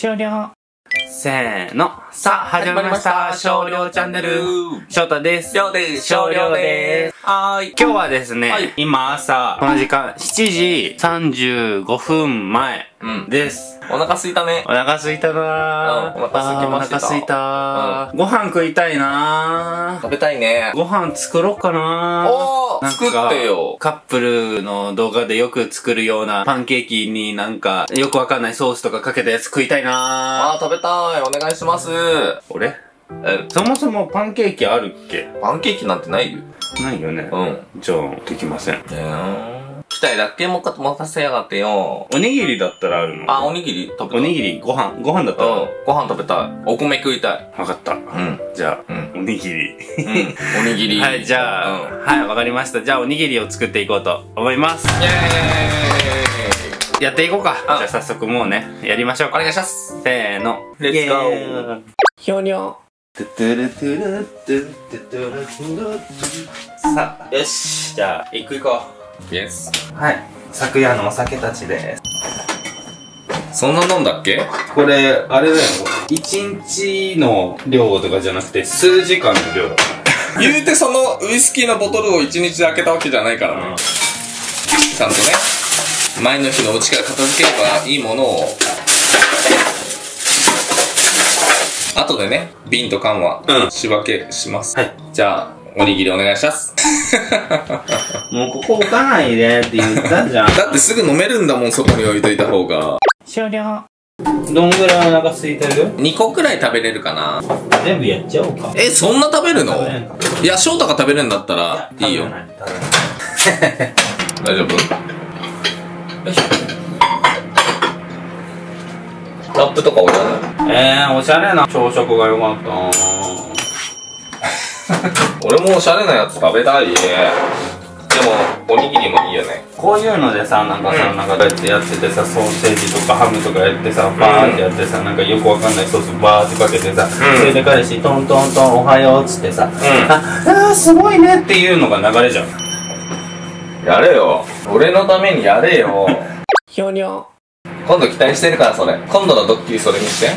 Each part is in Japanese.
終了。せーの。さあ、始まりました。少量チャンネル。翔太です。りょうです少量です。はーい。今日はですね、はい今朝、この時間、7時35分前うんです。お腹すいたね。お腹すいたなぁ。うんお腹空きましたお腹すいた、ご飯食いたいなぁ。食べたいね。ご飯作ろうかなぁ。おーなんか作ってよカップルの動画でよく作るようなパンケーキになんか、よくわかんないソースとかかけたやつ食いたいなあー、食べたい。お願いします。ぁ。俺？え、そもそもパンケーキあるっけ？パンケーキなんてないよ。ないよね。うん。じゃあ、できません。えー。期待だけもか持たせやがってよ。おにぎりだったらあるの？あ、おにぎり食べたい。おにぎり、ご飯、ご飯だったら？うん。ご飯食べたい。お米食いたい。わかった。うん。じゃあ、うん。おにぎり。うん。おにぎり。はい、じゃあ、うん。はい、わかりました。じゃあ、おにぎりを作っていこうと思います。イェーイやっていこうか。うんじゃあ、早速もうね、やりましょうおか。願いします。せーの。レッツゴーひょにょ。トゥトゥルトゥルトゥトゥトゥルトゥルさあ、よし。じゃあ、行く行こイエス。う。はい。昨夜のお酒たちです。そんな飲んだっけ？これ、あれだよ。1日の量とかじゃなくて、数時間の量だ。言うてそのウイスキーのボトルを1日で開けたわけじゃないからね。ちゃんとね、前の日のうちから片付ければいいものを、後でね、瓶と缶はうん仕分けします。はい。じゃあ、おにぎりお願いします。もうここ置かないでって言ったじゃん。だってすぐ飲めるんだもん、外に置いといた方が。終了。どんぐらいお腹空いてる？2個くらい食べれるかな全部やっちゃおうか。え、そんな食べるの？いや、翔太が食べれるんだったらいいよ大丈夫？よいしょ。ラップとか置いてあるえー、おしゃれな朝食が良かった 俺もおしゃれなやつ食べたい。でも、おにぎりもいいよね。こういうのでさ、なんかさ、うんなんかこうやってやっててさ、ソーセージとかハムとかやってさ、バーってやってさ、なんかよくわかんないソースバーってかけてさ、それで彼氏トントントンおはようっつってさ、んあ、あーすごいねっていうのが流れじゃん。やれよ。俺のためにやれよ。ひょにょ。今度期待してるから、それ。今度のドッキリそれにして。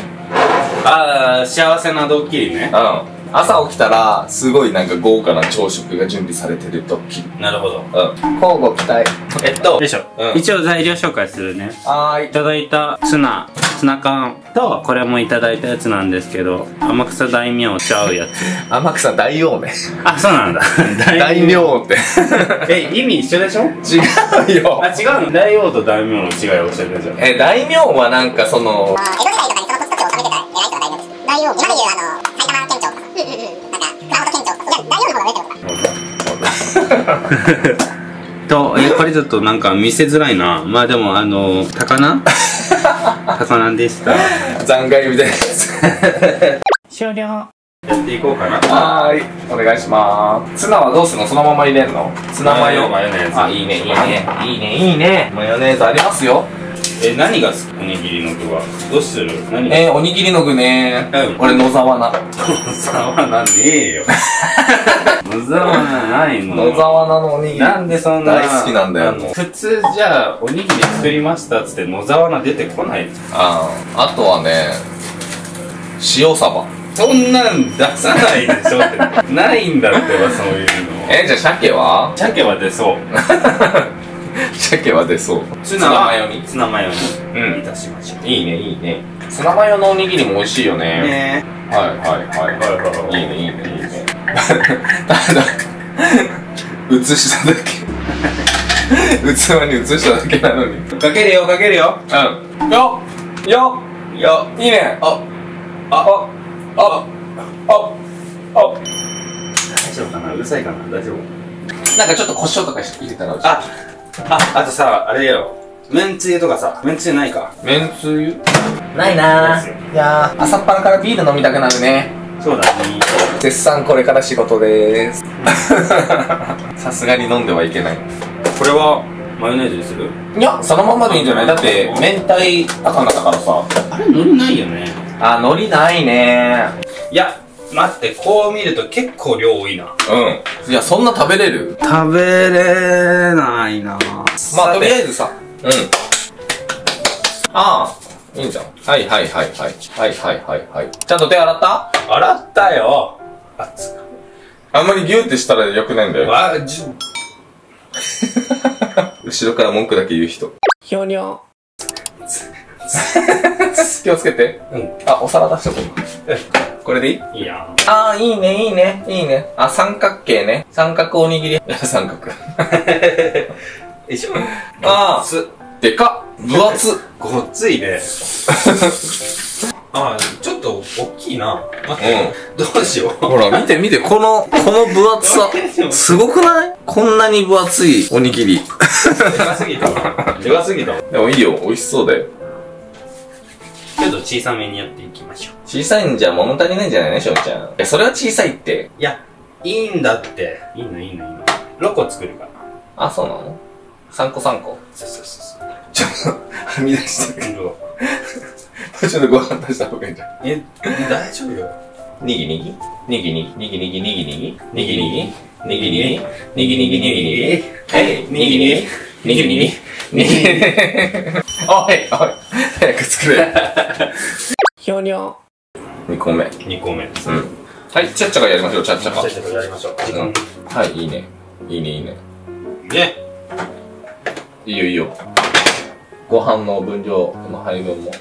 あー、幸せなドッキリねう。ん。朝起きたら、すごいなんか豪華な朝食が準備されてるドッキリ。なるほど。うん。交互期待。えっと、よいしょ。うん一応材料紹介するね。はーいい。ただいたツナ、ツナ缶と、これもいただいたやつなんですけど、天草大名ちゃうやつ。天草大王ね。あ、そうなんだ。大名って。え、意味一緒でしょ？違うよあ、。違うの大王と大名の違いを教えてじゃん。え、大名はなんかその、江戸時代とかにその土地土地を治めてた偉い人が大名です。大王。今でいうあの、とか。と、え、これちょっとなんか見せづらいな。まあでも、あの、高菜？高菜でした。残骸みたいなやつ。終了。やっていこうかな。はーい。お願いしまーす。ツナはどうするの？そのまま入れんの？ツナマヨ。マヨネーズあ、いいね、いいね。いいね、いいね。マヨネーズありますよ。え、何が好き？おにぎりの具は。どうする？何？えー、おにぎりの具ねうん。俺、野沢菜。野沢菜ねえよ。野沢菜ないの。野沢菜のおにぎり。なんでそんな大好きなんだよあの普通じゃあおにぎり作りましたっつって野沢菜出てこない？あーあとはね、塩サバ。そんなん出さないでしょってないんだってばそういうのえー、じゃあ鮭は？鮭は出そう 鮭は出そう。ツナはマヨに。ツナマヨにうんいたしましょういいね、いいね。ツナマヨのおにぎりも美味しいよね。ねはいはいはい。はいはいはいいいね、いいね、いいね。ただ、映しただけ。器に映しただけなのに。うん。かけるよかけるよよよよいいねあ、ああ、あ、あ、あ。大丈夫かな？うるさいかな？大丈夫なんかちょっと胡椒とか入れたらあああとさあれよ。めんつゆとかさめんつゆないか？めんつゆ？ないな。いやー、朝っぱらからビール飲みたくなるね。そうだね。絶賛これから仕事でーす。さすがに飲んではいけない。これはマヨネーズにする？いや、そのままでいいんじゃない？だって、明太高菜だからさ。あれ海苔ないよね。あ、海苔ないね。いや待ってこう見ると結構量多いなうん。いや、そんな食べれる？食べれないなまあ、とりあえずさ。うん。ああ、いいんじゃん。はいはいはいはい。はいはいはいはい。ちゃんと手洗った？洗ったよ熱くあんまりギューってしたら良くないんだよ。わじゅ 後ろから文句だけ言う人。ひょにょ。気をつけて。うんあ、お皿出しとこう。これでいい？いいや。んあー、いいね、いいね、いいね。あ、三角形ね。三角おにぎり。三角。よいしょ？あー、つ。でかっ。分厚。っごっついね。あちょっと大きいな。待って、どうしよう。ほら、見て見て、この、この分厚さ。すごくない？こんなに分厚いおにぎり。でかすぎた。なでかすぎた。でもいいよ、美味しそうだよ。けど小さめにやっていきましょう。小さいんじゃ物足りないんじゃないのしょうちゃん。いや、それは小さいって。いやいいんだって。いいのいいのいいの。6個作るから。あ、そうなの ?3 個3個？そうそうそうちょっと、はみ出してる。そうちょっとご飯出した方がいいんじゃん。え大丈夫よ。にぎにぎにぎにぎにぎにぎにぎにぎにぎにぎにぎにぎにぎにぎにぎにぎにぎはい、にぎにぎにぎにぎにぎにぎおい、おい、早く作れ。ひょにょ。2個目。2個目ですうん。はい、ちゃっちゃかやりましょう、ちゃっちゃか。ちゃっちゃやりましょう時間はい、いいね。いいね、いいね。ねいいよ、いいよ。ご飯の分量の配分も。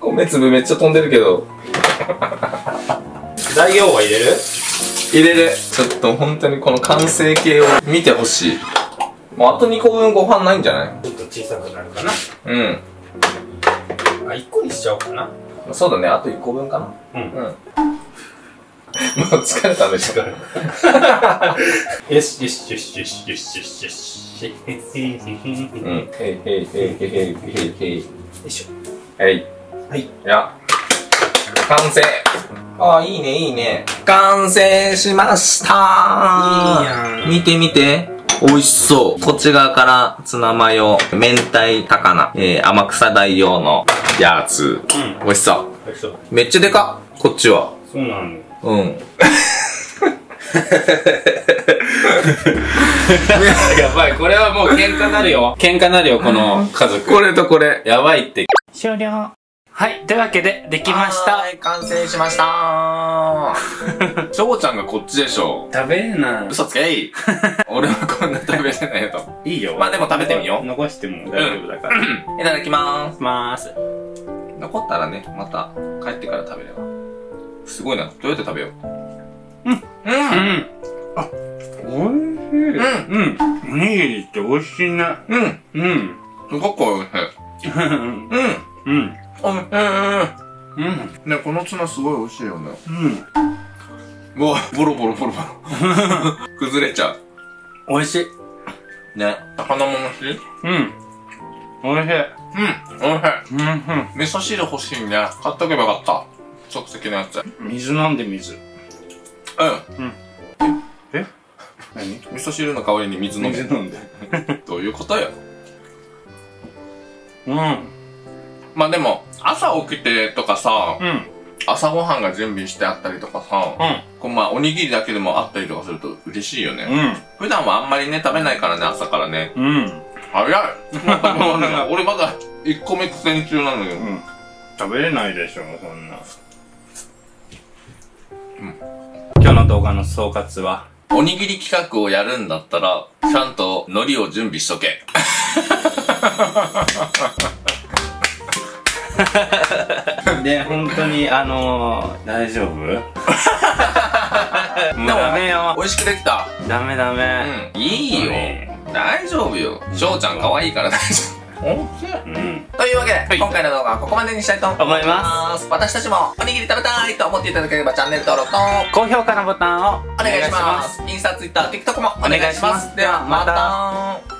米粒めっちゃ飛んでるけど。材料は入れる？入れる。ちょっと本当にこの完成形を見てほしい。もうあと2個分ご飯ないんじゃない？ちょっと小さくなるかなうん。あ1個にしちゃおうかなそうだね、あと1個分かな。うんうん。もう疲れたでしょ。よしよしよしよしよしよしよしうん。へいへいへいへいへいへいへい。よいしへい。はいいや。完成。ああ、いいね、いいね。完成しましたいいやん見て見て。美味しそう。こっち側からツナマヨ、明太高菜、えー、天草大用のやつ。うん美味しそう。よいしょめっちゃでかっ。こっちは。そうなのうん。やばいこれはもう喧嘩なるよ喧嘩なるよこの家族これとこれ。やばいって終了はいというわけでできましたはい、完成しました しょうちゃんがこっちでしょ。食べれない嘘つけい。俺はこんな食べれないよと。いいよまあでも食べてみよう残しても大丈夫だからいただきまーす。まーす残ったらね、また帰ってから食べれば。すごいな。どうやって食べよう。うん。うん。うんあおいしいうんおにぎりって美味しいねうん。うんすごく美味しい。う んうん。うんうん。うん。うん。うんね、このツナすごい美味しいよね。うんうわ、ボロボロボロボロ。崩れちゃう。美味しいね。魚も美味しいうん美味しいうん。美味しい。うん味噌汁欲しいね。買っとけばよかった。即席のやつ。うん。うん水？飲んで水え？何？味噌汁の代わりに水飲む。水飲んでどういうことよ。うんまあでも、朝起きてとかさ、うん。朝ごはんが準備してあったりとかさ、こうまあおにぎりだけでもあったりとかすると嬉しいよね。うん。普段はあんまりね、食べないからね、朝からね。うん。早い。俺まだ1個目苦戦中なのよ。うん。食べれないでしょそんな。うん。今日の動画の総括は？おにぎり企画をやるんだったら、ちゃんと海苔を準備しとけ。で本当にあのー、大丈夫？ダメよ美味しくできた。ダメダメうん。いいよ。大丈夫よ。翔ちゃん可愛いから大丈うん夫。というわけで、今回の動画はここまでにしたいと思思います。私たちもおにぎり食べたいと思っていただければチャンネル登録と高評価のボタンをお願いします。インスタ、ツイッター、TikTok もお願いしお願いしま。ますすでは、ままた。